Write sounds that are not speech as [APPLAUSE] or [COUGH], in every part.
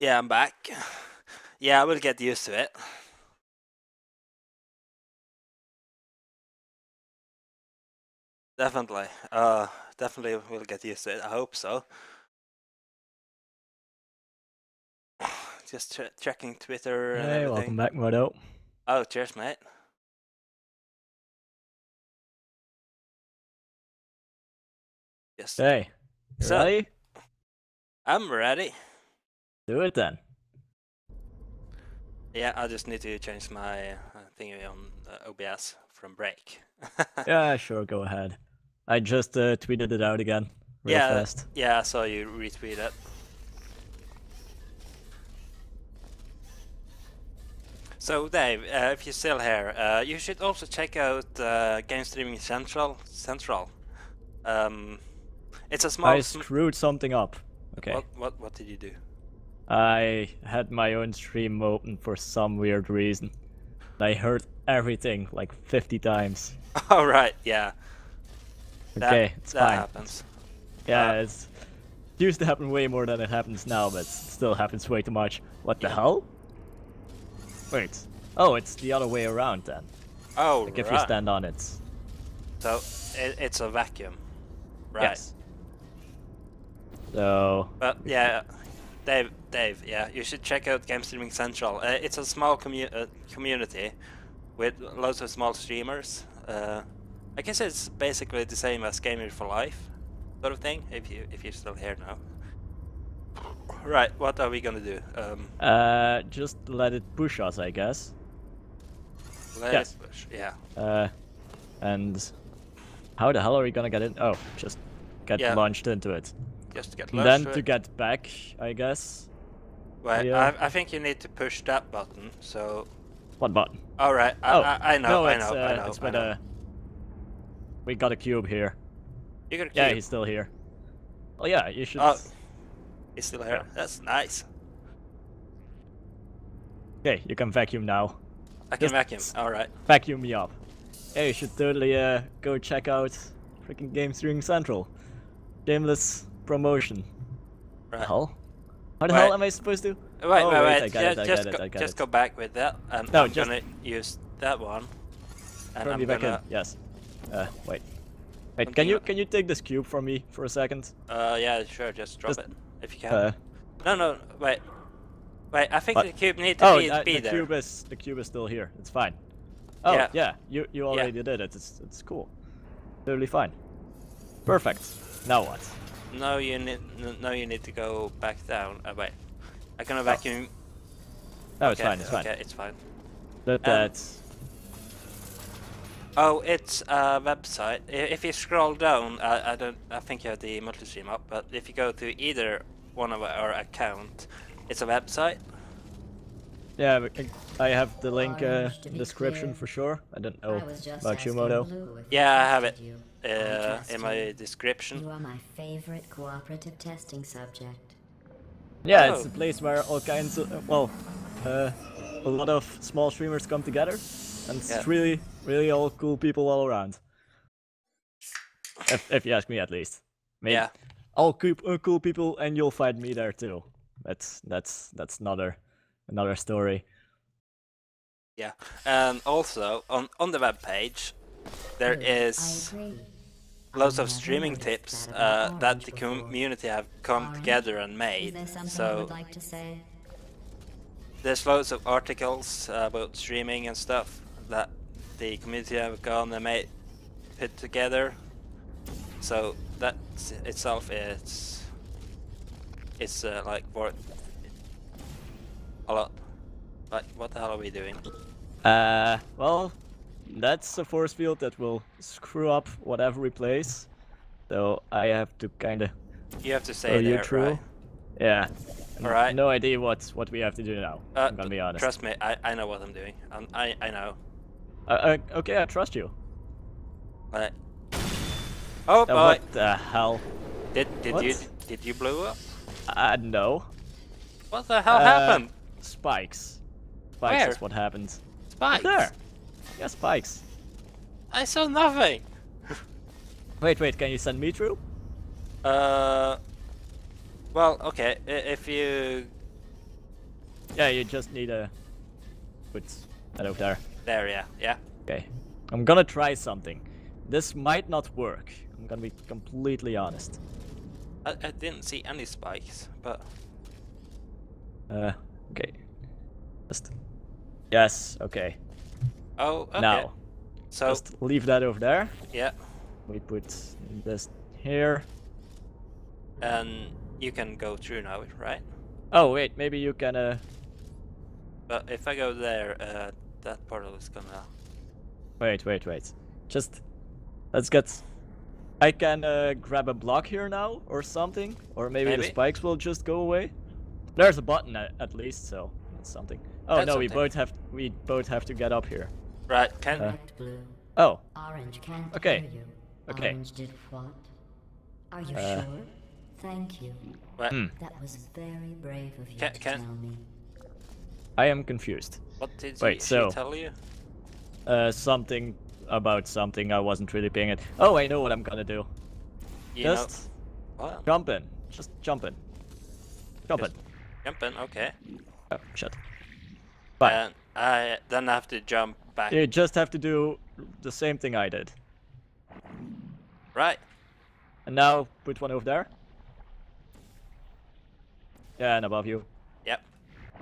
Yeah, I'm back. Yeah, I will get used to it. Definitely. Uh, definitely will get used to it. I hope so. [SIGHS] Just ch- checking Twitter and Hey, everything. welcome back, Moto. Oh, cheers, mate. Yes, Hey, you So- ready? I'm ready. Do it then. Yeah, I just need to change my uh, thingy on uh, OBS from break. [LAUGHS] Yeah, sure, go ahead. I just uh, tweeted it out again. Real Yeah. fast. Yeah, I saw you retweet it. So Dave, uh, if you're still here, uh, you should also check out uh, Game Streaming Central. Central. Um, it's a small. I screwed something up. Okay. what, what what did you do? I had my own stream open for some weird reason. I heard everything like 50 times. [LAUGHS] All right, yeah. That, Okay, it's that fine. happens. Yeah, Uh, it's it used to happen way more than it happens now, but it still happens way too much. What the Yeah. hell? Wait. Oh, it's the other way around then. Oh, Like if you stand on it. So it, it's a vacuum, right? Yes. So But yeah, Dave, Dave, yeah, you should check out Game Streaming Central. Uh, it's a small commu- uh, community with lots of small streamers. Uh, I guess it's basically the same as Gamer for Life, sort of thing. If you if you're still here now. Right, what are we gonna do? Um, uh just let it push us, I guess. let's Yes. push. Yeah, Uh and how the hell are we gonna get in? Oh, just get Yeah. launched into it. Just get then to get back, I guess. Well, yeah. I, I think you need to push that button. So, What button? all right, I, oh, I, I know, no, I it's, know, uh, I know. It's I with know. a. We got a cube here. You got a cube? Yeah, he's still here. Oh yeah, you should. Oh. He's still here. Yeah. That's nice. Okay, you can vacuum now. I can Just vacuum. All right. Vacuum me up. Hey, you should totally uh, go check out freaking Game Streaming Central. Shameless promotion. Right. The hell? How the Wait. hell am I supposed to? Wait, Oh, wait, wait, wait. I got Ju- it, I just got it, go, I got just go back with that, and No, I'm just- gonna use that one. And Turn I'm me back gonna, in. Yes. Uh, wait. Wait, can you can you take this cube from me for a second? uh, yeah, sure, just drop Just, it if you can. Uh, no, no, wait, wait. I think What? the cube needs to oh, be, uh, be the there. cube is the cube is still here. It's fine. Oh Yeah. yeah, you you already did it. It's it's cool. Totally fine. Perfect. Now what? No, you need. No, you need to go back down. Uh, wait. Gonna Oh. vacuum. No, it's fine. It's fine. Okay, it's fine. That Um, that's Oh, it's a website. If you scroll down, I, I don't. I think you have the multi-stream up, but if you go to either one of our account, it's a website. Yeah. I I have the link uh, in be description clear. for sure. I don't know I about you, asking Moto. Yeah, I have it trusted you. I uh, in my description. You are my favorite cooperative testing subject. Yeah, it's Oh. a place where all kinds of well, uh, a lot of small streamers come together, and it's Yeah. really really all cool people all around. If if you ask me, at least. I Yeah. all cool, uh, cool people, and you'll find me there too. That's that's that's another another story. Yeah, and also on on the web page, there Good, is I lots of streaming tips that uh, that the community have come together and made. there something you So like to say? there's loads of articles uh, about streaming and stuff that the community have gone and made put together. So that itself is it's uh, like worth a lot. What the hell are we doing? Uh, well, that's a force field that will screw up whatever we place. So I have to kind of You have to Are say you there, true? right? Yeah. Alright. No idea what what we have to do now. Uh, I'm gonna be honest. Trust me, I, I know what I'm doing. Um, I I know. Uh, uh, okay, I trust you. But oh Uh, boy, what the hell? did did you did you blow up? Uh, no. What the hell Uh, happened? Spikes. Spikes Where? is what happened. Spikes. There. Yeah, spikes. I saw nothing. [LAUGHS] Wait, wait. Can you send me through? Uh, well, okay. If you Yeah, you just need a put that over there. There, yeah, yeah. Okay. I'm gonna try something. This might not work. I'm gonna be completely honest. I, I didn't see any spikes, but Uh, okay. Just. Yes. Okay. oh, okay. Now, so just leave that over there. yeah, We put this here. and you can go through now, right? Oh wait, maybe you can. Uh, But if I go there, uh, that portal is gonna. wait, wait, wait. Just let's get. I can uh, grab a block here now or something, or maybe, the spikes will just go away. There's a button at, at least, so that's something. Oh That's no, we both have we both have to get up here. Right, can Uh, Correct, Blue. Oh, Orange can't Okay. you. Okay. Orange did what? Are you Uh, sure? Thank you. what, hmm. That was very brave of you Can- to can- tell me. I am confused. what did Wait, she, so- she tell you? Uh, something about something I wasn't really paying it. Oh, I know what I'm gonna do. You Just know, what? jump in. Just jump in. Jump in. Just- Jumping, okay. Oh, shit. Fine. And I then I have to jump back. You just have to do the same thing I did. Right. And now put one over there. Yeah, and above you. Yep.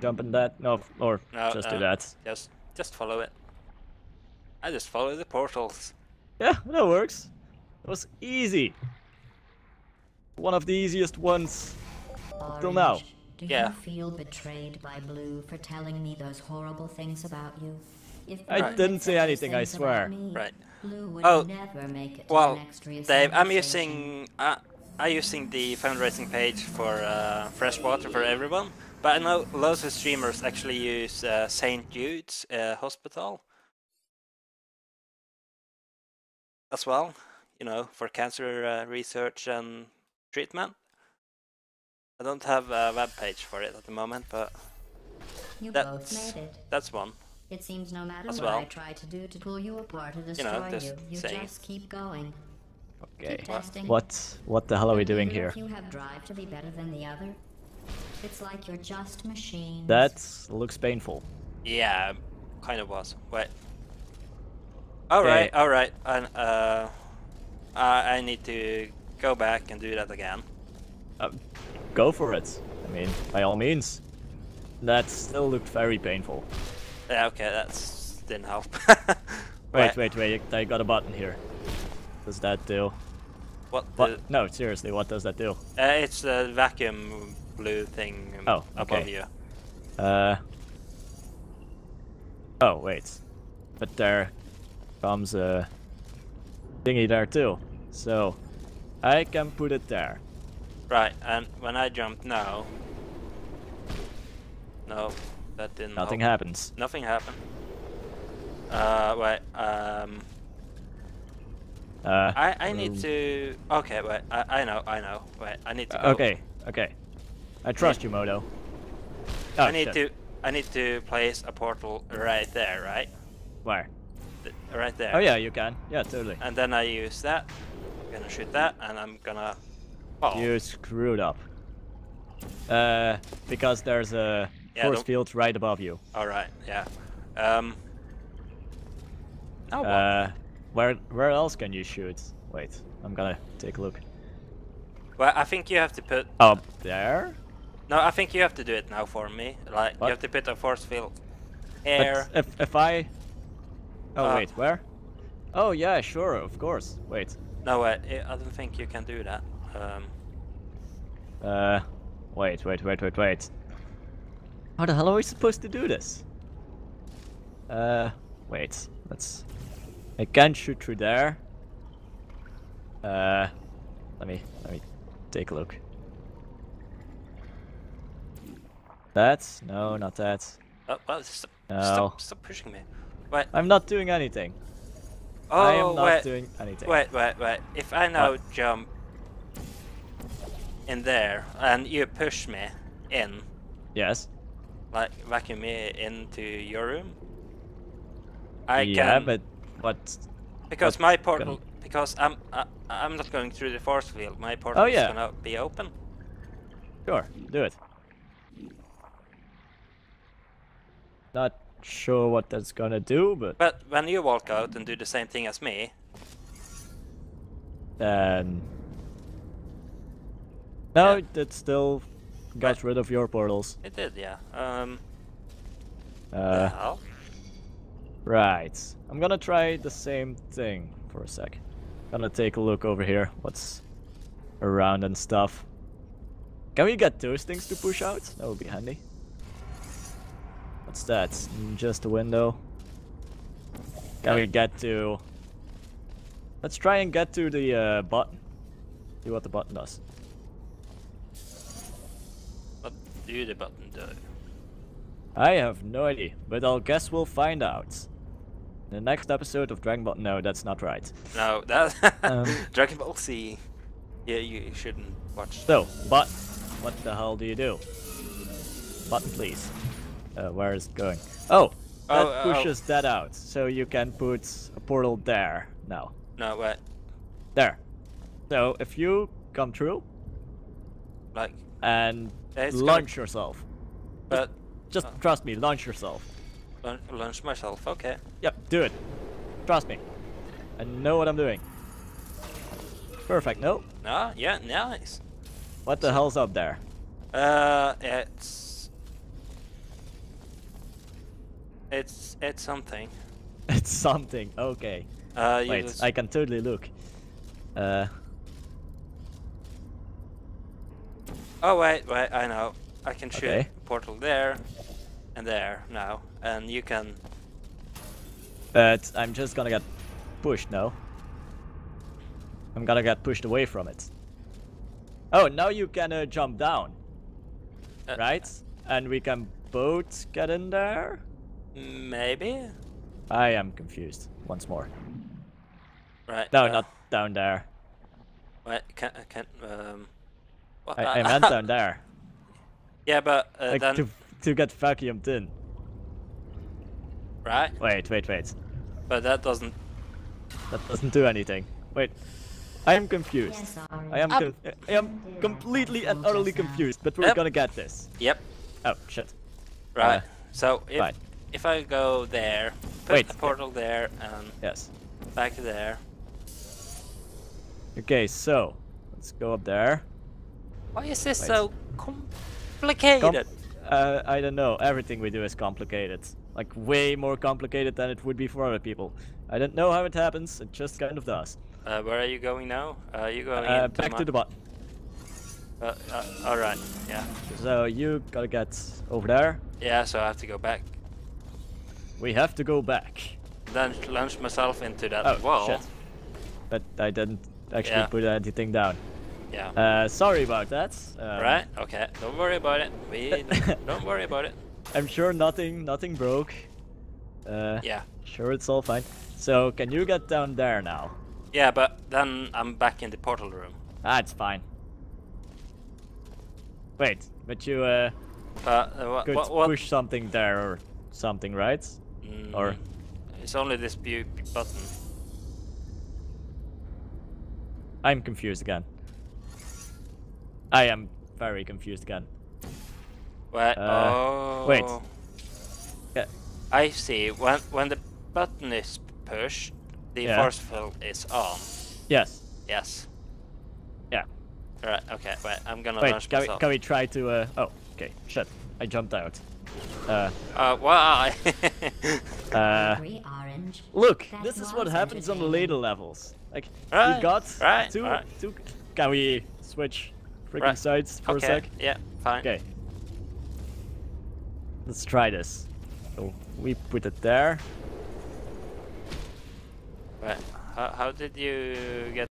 Jump in that. No, or No, just do uh, that. Just just follow it. I just follow the portals. Yeah, that works. It was easy. One of the easiest ones. Till now. Orange, Do Yeah. you feel betrayed by Blue for telling me those horrible things about you? If I Blue had didn't say anything, I swear. me, Right. Blue would Oh, never make it to Well, the next Dave, I'm using uh, I'm using the fundraising page for uh, fresh water for everyone, but I know lots of streamers actually use uh, St. Jude's uh, Hospital as well. You know, for cancer uh, research and treatment. I don't have a web page for it at the moment, but You that's both made it. that's one. It seems no matter As what I well. try to do to pull you apart or know, destroy just you, you just keep going. Okay. Keep. What what the hell are we doing here? You have drive to be better than the other, it's like you're just machines. That looks painful. Yeah, kind of was. Wait. All Okay. right, all right. And uh, I I need to go back and do that again. Uh, go for it. I mean, by all means. That still looked very painful. Yeah, okay, that's didn't help. [LAUGHS] Wait, wait, wait. I got a button here. Does that do? What? What? No, seriously, what does that do? uh, it's the vacuum blue thing um, Oh, above okay. you. Uh. Oh wait, but there comes a thingy there too. So I can put it there. Right, and when I jump now, no, that didn't. Nothing help. happens. Nothing happened. Uh, wait. Um, Uh, I I need um, to. Okay, wait. I I know. I know. Wait. I need to. Go. Okay, okay. I trust you, Moto. Oh, I need shit. to. I need to place a portal right there, right? Where? Th- Right there. Oh yeah, you can. Yeah, totally. And then I use that. I'm gonna shoot that, and I'm gonna. Oh. You screwed up. Uh, because there's a Yeah, force don't- field right above you. All right. Yeah. Um. Oh. well. Uh, where where else can you shoot? Wait, I'm gonna take a look. well, I think you have to put. Up there? No, I think you have to do it now for me. Like What? you have to put a force field But here. if if I. Oh Uh, wait, where? Oh yeah, sure, of course. Wait. No, wait. I don't think you can do that. Um. Uh, wait, wait, wait, wait, wait. How the hell are we supposed to do this? Uh, wait. Let's. I can't shoot through there. Uh, let me let me take a look. That? No, not that. Oh, well, stop, No. stop, stop pushing me. Wait. I'm not doing anything. Oh, I am not wait. doing anything. Wait, wait, wait. If I now jump in there and you push me in, Yes. like vacuum me into your room, I yeah, can but what? because my gonna- portal because I'm I, I'm not going through the force field. My portal Oh, yeah. is gonna be open. Sure, do it. Not sure what that's gonna do, but But when you walk out and do the same thing as me, then. No, Yeah. that still got rid of your portals. it did, yeah. Um, Uh, right. I'm gonna try the same thing for a sec. Gonna take a look over here. What's around and stuff. Can we get those things to push out? That would be handy. What's that? Just a window. Can we get to... Let's try and get to the uh, button. See what the button does. What do the button do? I have no idea, but I'll guess we'll find out. The next episode of Dragon Ball... No, that's not right. No, that [LAUGHS] Um. Dragon Ball Z. Yeah, you shouldn't watch. So, but what the hell do you do? Button, please. Uh, where is it going? Oh, that Oh, oh, oh. pushes that out, so you can put a portal there now. No, wait. There. So if you come through Like, and It's gonna- launch yourself, but just Oh. trust me, launch yourself. launch myself. Okay. Yep, do it. Trust me. I know what I'm doing. Perfect. No. Ah, yeah, nice. What the hell's up there? Uh, it's it's it's something. [LAUGHS] It's something. Okay. Uh, Wait, just- I can totally look. Uh, Oh wait, wait, I know. I can shoot Okay. a portal there and there now, and you can. but I'm just gonna get pushed now. I'm gonna get pushed away from it. Oh, now you can uh, jump down, Uh, right? And we can both get in there? Maybe. I am confused once more. Right. No, uh, not down there. Wait, can can um. What- I, I meant down [LAUGHS] there. Yeah, but uh, Like then to, to get vacuumed in. right, Wait, wait, wait. but that doesn't. That doesn't do anything. Wait. I am confused. Yes, I am Up. I am completely and utterly confused, but we're Yep. gonna get this. Yep. Oh shit. Right. Uh, so if fine. if I go there, put Wait. the portal there and Yes. back there. Okay, so let's go up there. Why is this Wait. so complicated? Uh, I don't know. Everything we do is complicated. Like way more complicated than it would be for other people. I don't know how it happens. It just kind of does. Uh, where are you going now? Uh, you going Uh, into back my- to the button. Uh, uh, all right. Yeah. So you gotta get over there. Yeah. So I have to go back. We have to go back. Then launch myself into that Oh wall. shit. But I didn't actually Yeah. put anything down. Yeah. Uh, sorry about that. Um, right. Okay. Don't worry about it. We [LAUGHS] don't worry about it. I'm sure nothing, nothing broke. Uh, Yeah. Sure, it's all fine. So, can you get down there now? Yeah, but then I'm back in the portal room. Ah, it's fine. Wait, but you uh, uh, what? could what push something there or something, right? Mm, or- it's only this button. I'm confused again. I am very confused again. Wait. Uh, oh. wait. Yeah. I see. When when the button is pushed, the Yeah. force field is on. Yes. Yes. Yeah. Right. Okay. Wait. I'm gonna Wait, launch can we, can we try to uh? Oh, okay. Shit. I jumped out. Uh, Uh, why? [LAUGHS] uh. Look, That this is what happens on the later levels. Like, Right, we got right, two, right. two. Can we switch freaking Right. sides for okay. a sec? Yeah. Fine. Okay. Let's try this. So we put it there. Wait. How how did you get?